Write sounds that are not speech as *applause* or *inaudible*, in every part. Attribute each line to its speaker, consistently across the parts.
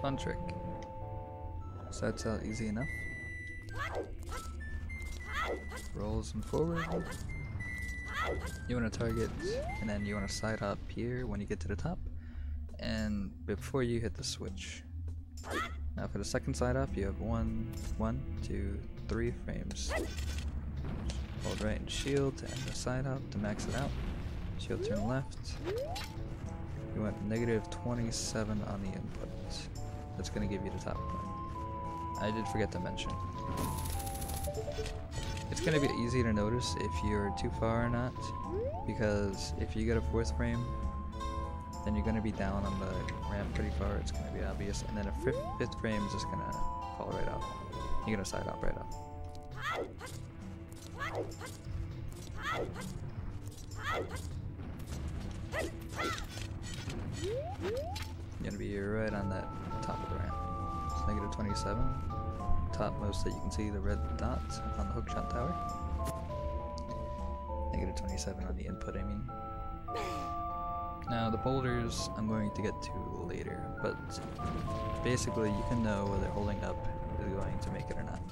Speaker 1: fun trick. Starts out uh, easy enough. Rolls him forward. You want to target, and then you want to side hop here when you get to the top, and before you hit the switch. Now for the second side hop, you have one, one, two, three frames. Hold right and shield to end the side hop to max it out. Shield turn left. You want negative 27 on the input. That's to give you the top point. I did forget to mention. It's to be easy to notice if you're too far or not, because if you get a fourth frame, then you're to be down on the ramp pretty far, it's to be obvious, and then a fifth, fifth frame is just to fall right off. You're to side hop right off. You're gonna be right on that top of the ramp. It's negative 27. Topmost that you can see the red dot on the hookshot tower. Negative 27 on the input, I mean. Now the boulders I'm going to get to later, but basically you can know whether holding up is going to make it or not,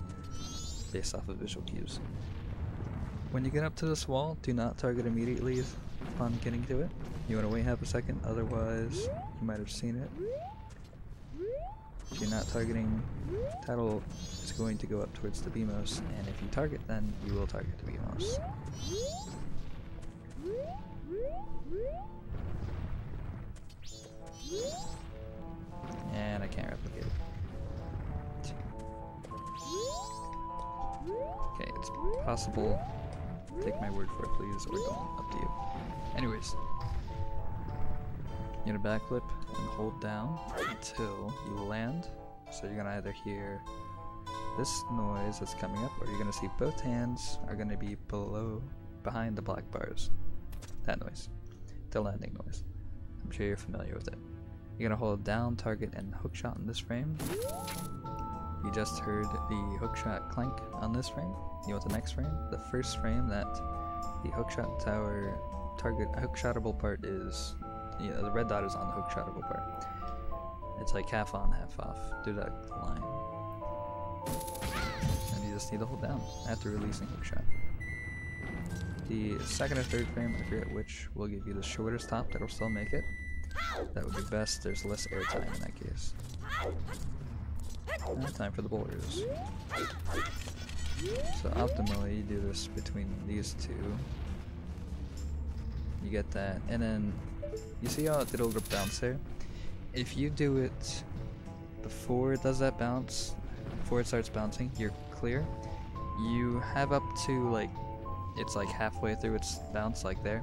Speaker 1: based off of visual cues. When you get up to this wall, do not target immediately upon getting to it. You want to wait half a second, otherwise you might have seen it. If you're not targeting, Tatl is going to go up towards the Beamos, and if you target then, you will target the Beamos. And I can't replicate it. Okay, it's possible. Take my word for it, please, or don't. Up to you. Anyways, you're gonna backflip and hold down until you land. So you're gonna either hear this noise that's coming up, or you're gonna see both hands are gonna be below, behind the black bars. That noise, the landing noise. I'm sure you're familiar with it. You're gonna hold down, target, and hookshot in this frame. You just heard the hookshot clank on this frame. You want the next frame? The first frame that the hookshot tower target hookshotable part is, you know, the red dot is on the hookshotable part. It's like half on, half off through that line. And you just need to hold down after releasing hookshot. The second or third frame, I forget which, will give you the shortest top that'll still make it. That would be best, there's less airtime in that case. Now time for the boulders. So optimally you do this between these two. You get that, and then you see how it did a little bounce there? If you do it before it does that bounce, before it starts bouncing, you're clear. You have up to like, it's like halfway through its bounce, like there,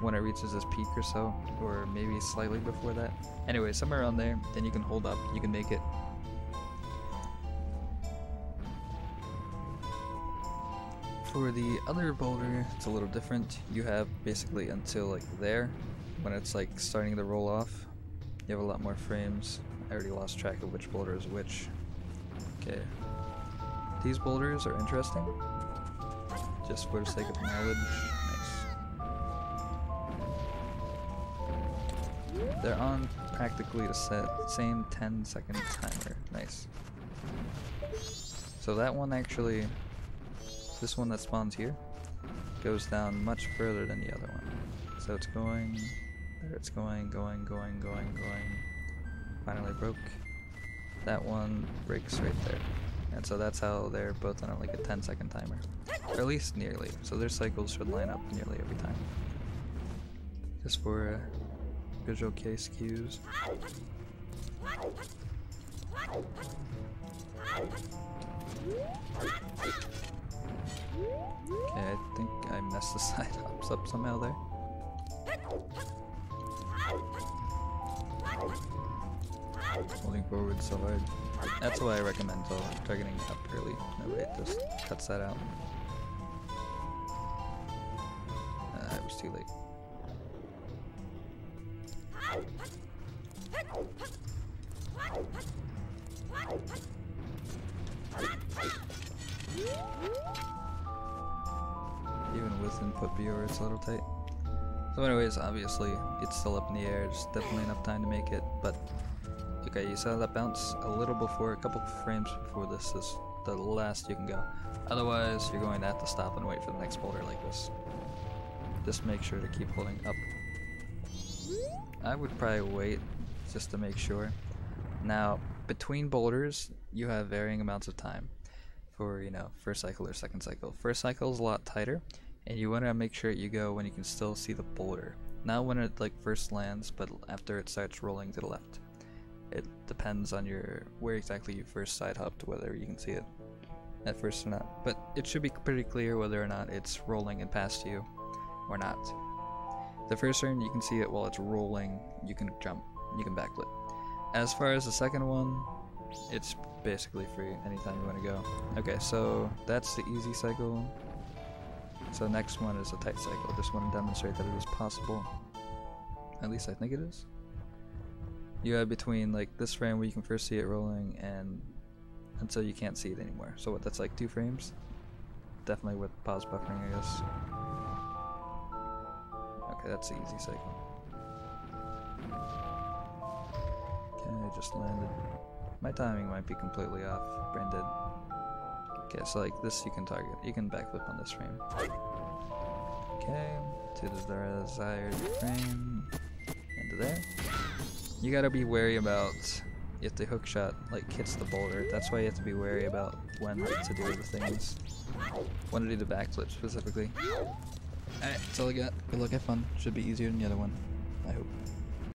Speaker 1: when it reaches this peak or so, or maybe slightly before that. Anyway, somewhere around there, then you can hold up, you can make it For the other boulder, it's a little different. You have basically until like there, when it's like starting to roll off. You have a lot more frames. I already lost track of which boulder is which. Okay. These boulders are interesting. Just for the sake of knowledge. Nice. They're on practically the set, same 10 second timer. Nice. So that one actually this one that spawns here goes down much further than the other one. So it's going, there it's going, going, going, going, going. Finally broke. That one breaks right there. And so that's how they're both on like a 10 second timer. Or at least nearly. So their cycles should line up nearly every time. Just for uh, visual case cues. Okay, I think I pops *laughs* up somehow there. Holding forward so hard. That's why I recommend targeting up early. No way, it just cuts that out. Uh, it was too late. Even with input viewer, it's a little tight. So anyways, obviously, it's still up in the air, there's definitely enough time to make it, but okay, you saw that bounce a little before, a couple frames before this is the last you can go. Otherwise, you're going to have to stop and wait for the next boulder like this. Just make sure to keep holding up. I would probably wait just to make sure. Now, between boulders, you have varying amounts of time for, you know, first cycle or second cycle. First cycle is a lot tighter, and you want to make sure you go when you can still see the boulder. Not when it like first lands, but after it starts rolling to the left. It depends on your where exactly you first side hopped, whether you can see it at first or not. But it should be pretty clear whether or not it's rolling and past you or not. The first turn you can see it while it's rolling, you can jump, you can backflip. As far as the second one, it's basically free anytime you want to go. Okay, so that's the easy cycle. So the next one is a tight cycle. Just want to demonstrate that it is possible. At least I think it is. You have between like this frame where you can first see it rolling and until you can't see it anymore. So what that's like two frames? Definitely with pause buffering I guess. Okay, that's the easy cycle. Okay, I just landed. My timing might be completely off, brain dead. Okay, so like this you can target. You can backflip on this frame. Okay, to the desired frame. Into there. You gotta be wary about if the hook shot like hits the boulder. That's why you have to be wary about when to do the things. When to do the backflip specifically. Alright, that's all I got. Good luck, have fun. Should be easier than the other one. I hope.